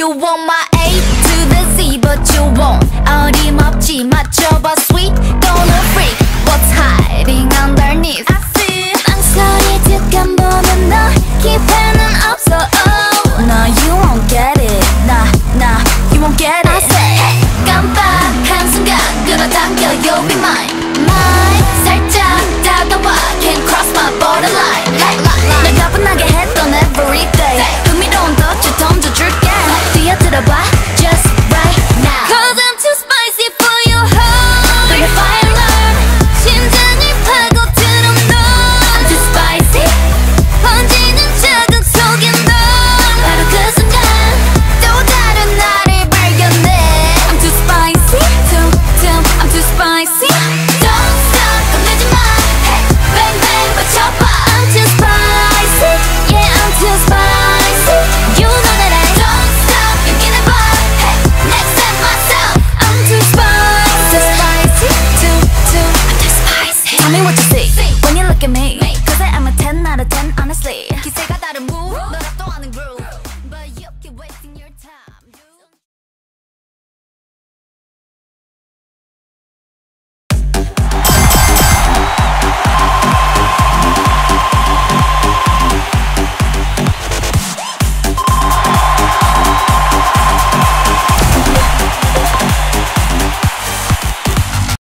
You want my